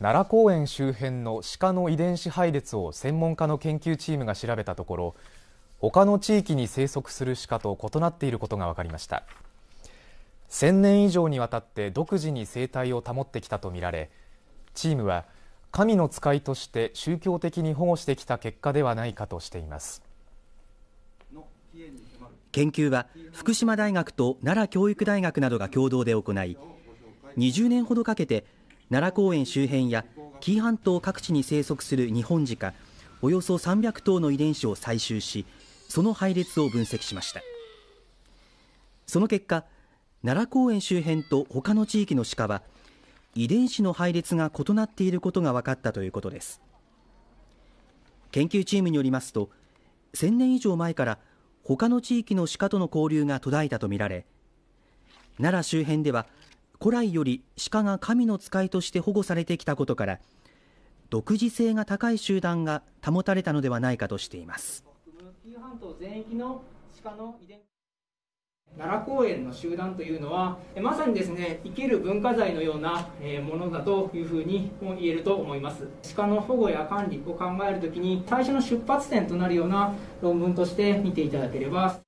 奈良公園周辺の鹿の遺伝子配列を専門家の研究チームが調べたところ他の地域に生息する鹿と異なっていることが分かりました。1000年以上にわたって独自に生態を保ってきたとみられチームは神の使いとして宗教的に保護してきた結果ではないかとしています。研究は福島大学と奈良教育大学などが共同で行い20年ほどかけて奈良公園周辺や紀伊半島各地に生息するニホンジカおよそ300頭の遺伝子を採集しその配列を分析しました。その結果奈良公園周辺と他の地域の鹿は遺伝子の配列が異なっていることが分かったということです。研究チームによりますと1000年以上前から他の地域の鹿との交流が途絶えたとみられ奈良周辺では古来より鹿が神の使いとして保護されてきたことから独自性が高い集団が保たれたのではないかとしています。奈良公園の集団というのはまさにですね生きる文化財のようなものだというふうにも言えると思います。鹿の保護や管理を考えるときに最初の出発点となるような論文として見ていただければ。